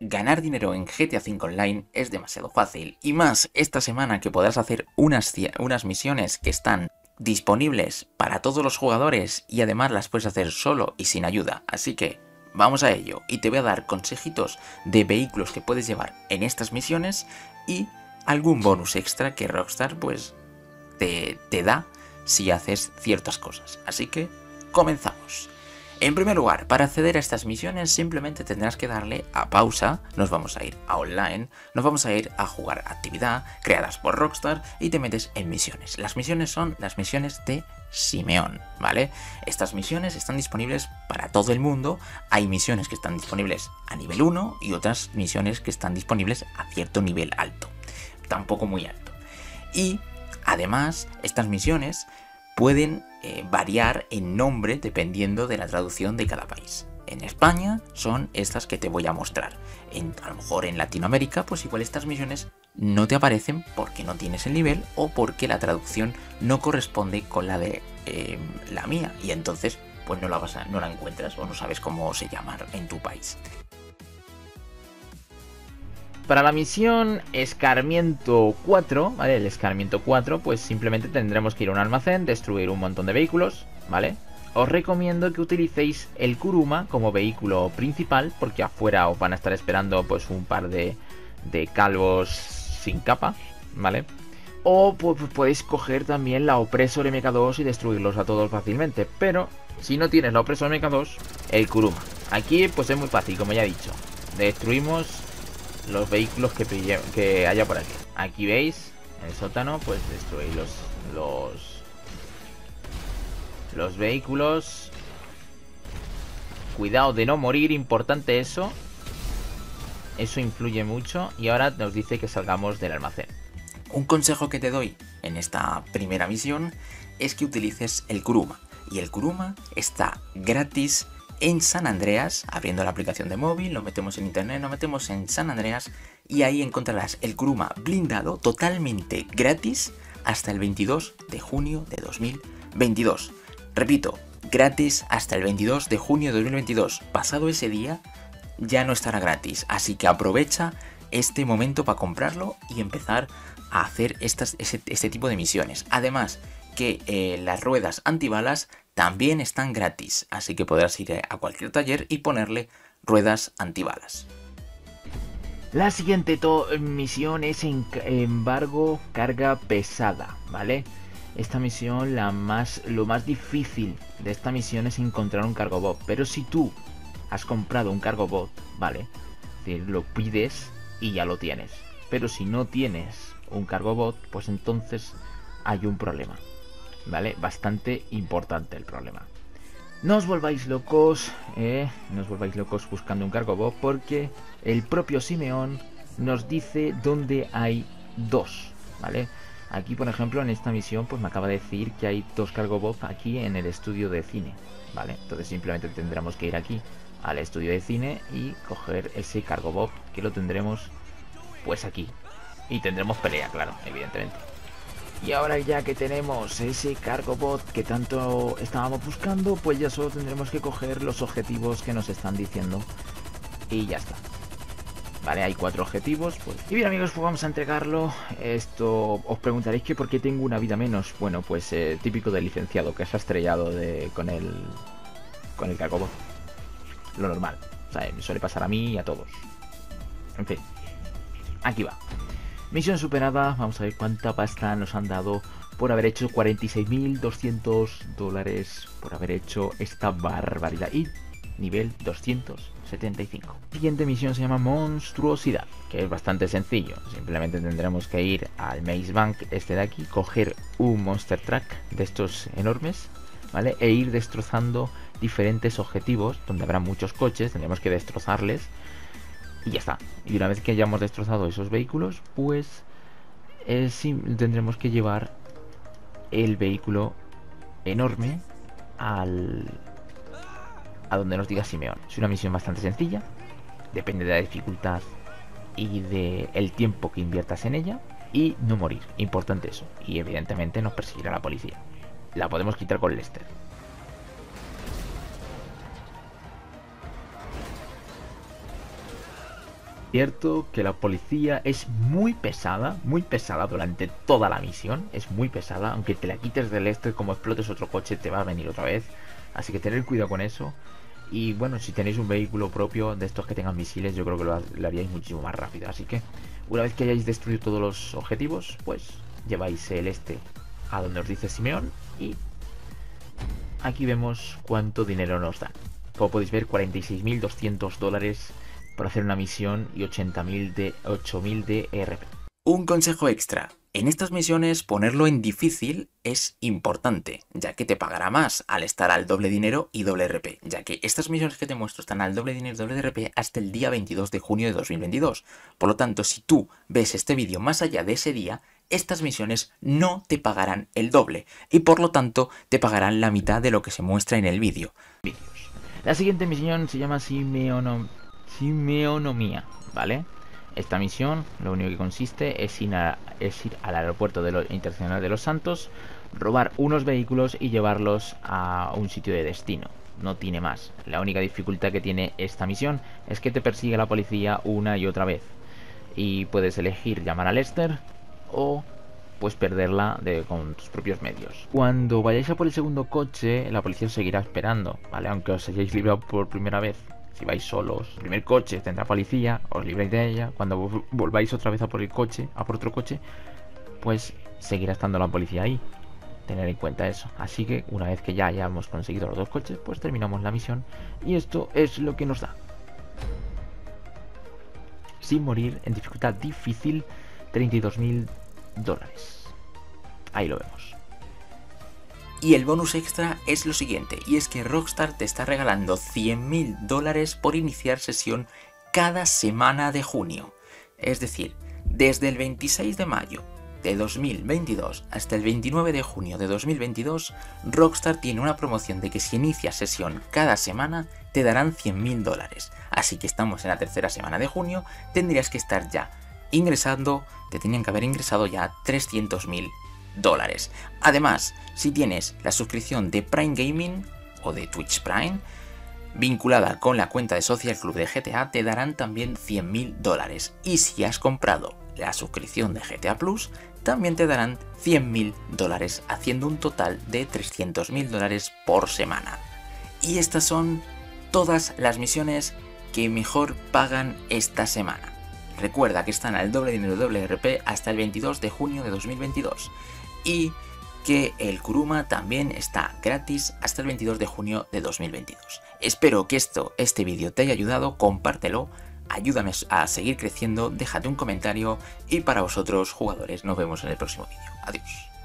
ganar dinero en GTA V Online es demasiado fácil. Y más esta semana que podrás hacer unas, unas misiones que están disponibles para todos los jugadores y además las puedes hacer solo y sin ayuda. Así que vamos a ello y te voy a dar consejitos de vehículos que puedes llevar en estas misiones y algún bonus extra que Rockstar pues te, te da si haces ciertas cosas. Así que comenzamos. En primer lugar, para acceder a estas misiones simplemente tendrás que darle a pausa, nos vamos a ir a online, nos vamos a ir a jugar actividad creadas por Rockstar y te metes en misiones. Las misiones son las misiones de Simeón, ¿vale? Estas misiones están disponibles para todo el mundo, hay misiones que están disponibles a nivel 1 y otras misiones que están disponibles a cierto nivel alto, tampoco muy alto. Y además, estas misiones pueden eh, variar en nombre dependiendo de la traducción de cada país. En España son estas que te voy a mostrar. En, a lo mejor en Latinoamérica, pues igual estas misiones no te aparecen porque no tienes el nivel o porque la traducción no corresponde con la de em, la mía y entonces pues no la, vas a, no la encuentras o no sabes cómo se llama en tu país. Para la misión Escarmiento 4, ¿vale? El Escarmiento 4, pues simplemente tendremos que ir a un almacén, destruir un montón de vehículos, ¿vale? Os recomiendo que utilicéis el Kuruma como vehículo principal, porque afuera os van a estar esperando pues un par de, calvos sin capa, ¿vale? O pues, podéis coger también la Opresor MK2 y destruirlos a todos fácilmente, pero si no tienes la Opresor MK2, el Kuruma. Aquí pues es muy fácil, como ya he dicho. Destruimos los vehículos que, que haya por aquí. Aquí veis, el sótano, pues destruir los, los, los vehículos. Cuidado de no morir, importante eso. Eso influye mucho. Y ahora nos dice que salgamos del almacén. Un consejo que te doy en esta primera misión es que utilices el Kuruma. Y el Kuruma está gratis en San Andreas, abriendo la aplicación de móvil, lo metemos en internet, lo metemos en San Andreas y ahí encontrarás el Kuruma blindado totalmente gratis hasta el 22 de junio de 2022. Repito, gratis hasta el 22 de junio de 2022. Pasado ese día ya no estará gratis, así que aprovecha este momento para comprarlo y empezar a hacer este tipo de misiones. Además, que eh, las ruedas antibalas también están gratis, así que podrás ir a cualquier taller y ponerle ruedas antibalas. La siguiente misión es embargo carga pesada, ¿vale? Esta misión, la más, lo más difícil de esta misión es encontrar un cargo bot. Pero si tú has comprado un cargo bot, ¿vale? lo pides y ya lo tienes. Pero si no tienes un cargo bot, pues entonces hay un problema. ¿Vale? Bastante importante el problema. No os volváis locos, eh, no os volváis locos buscando un cargo bot porque el propio Simeón nos dice dónde hay dos, ¿vale? Aquí, por ejemplo, en esta misión, pues me acaba de decir que hay dos cargo bot aquí en el estudio de cine, ¿vale? Entonces simplemente tendremos que ir aquí al estudio de cine y coger ese cargo bot que lo tendremos pues aquí. Y tendremos pelea, claro, evidentemente. Y ahora ya que tenemos ese cargo bot que tanto estábamos buscando, pues ya solo tendremos que coger los objetivos que nos están diciendo. Y ya está. Vale, hay cuatro objetivos. Pues. Y bien amigos, pues vamos a entregarlo. Esto os preguntaréis que por qué tengo una vida menos. Bueno, pues eh, típico del licenciado que se ha estrellado de, con el con el cargo bot. Lo normal. O sea, me suele pasar a mí y a todos. En fin. Aquí va. Misión superada, vamos a ver cuánta pasta nos han dado por haber hecho 46.200 dólares por haber hecho esta barbaridad. Y nivel 275. La siguiente misión se llama Monstruosidad, que es bastante sencillo. Simplemente tendremos que ir al Maze Bank este de aquí, coger un Monster Truck de estos enormes, ¿vale? E ir destrozando diferentes objetivos, donde habrá muchos coches, tendremos que destrozarles y ya está. Y una vez que hayamos destrozado esos vehículos, pues eh, tendremos que llevar el vehículo enorme al a donde nos diga Simeón. Es una misión bastante sencilla, depende de la dificultad y de el tiempo que inviertas en ella y no morir, importante eso. Y evidentemente nos perseguirá la policía. La podemos quitar con Lester. Cierto que la policía es muy pesada, muy pesada durante toda la misión, es muy pesada, aunque te la quites del este, como explotes otro coche, te va a venir otra vez. Así que tener cuidado con eso. Y bueno, si tenéis un vehículo propio de estos que tengan misiles, yo creo que lo, haríais muchísimo más rápido. Así que una vez que hayáis destruido todos los objetivos, pues lleváis el este a donde os dice Simeón y aquí vemos cuánto dinero nos dan. Como podéis ver, 46.200 dólares por hacer una misión y 80.000 de 8.000 de ERP. Un consejo extra. En estas misiones ponerlo en difícil es importante, ya que te pagará más al estar al doble dinero y doble RP, ya que estas misiones que te muestro están al doble dinero y doble RP hasta el día 22 de junio de 2022. Por lo tanto, si tú ves este vídeo más allá de ese día, estas misiones no te pagarán el doble y por lo tanto te pagarán la mitad de lo que se muestra en el vídeo. La siguiente misión se llama Simeonomía, ¿vale? Esta misión lo único que consiste es ir, al aeropuerto internacional de Los Santos, robar unos vehículos y llevarlos a un sitio de destino. No tiene más. La única dificultad que tiene esta misión es que te persigue la policía una y otra vez. Y puedes elegir llamar a Lester o pues perderla de, con tus propios medios. Cuando vayáis a por el segundo coche, la policía os seguirá esperando, ¿vale? Aunque os hayáis librado por primera vez. Si vais solos, primer coche tendrá policía, os libréis de ella. Cuando volváis otra vez a por el coche, a por otro coche, pues seguirá estando la policía ahí. Tener en cuenta eso. Así que una vez que ya hayamos conseguido los dos coches, pues terminamos la misión. Y esto es lo que nos da. Sin morir, en dificultad difícil, 32.000 dólares. Ahí lo vemos. Y el bonus extra es lo siguiente, y es que Rockstar te está regalando 100.000 dólares por iniciar sesión cada semana de junio. Es decir, desde el 26 de mayo de 2022 hasta el 29 de junio de 2022, Rockstar tiene una promoción de que si inicias sesión cada semana te darán 100.000 dólares. Así que estamos en la tercera semana de junio, tendrías que estar ya ingresando, te tenían que haber ingresado ya 300.000 dólares. Además, si tienes la suscripción de Prime Gaming o de Twitch Prime, vinculada con la cuenta de Social Club de GTA, te darán también 100.000 dólares. Y si has comprado la suscripción de GTA Plus, también te darán 100.000 dólares, haciendo un total de 300.000 dólares por semana. Y estas son todas las misiones que mejor pagan esta semana. Recuerda que están al doble dinero doble RP hasta el 22 de junio de 2022 y que el Kuruma también está gratis hasta el 22 de junio de 2022. Espero que esto, este vídeo te haya ayudado, compártelo, ayúdame a seguir creciendo, déjate un comentario y para vosotros jugadores nos vemos en el próximo vídeo. Adiós.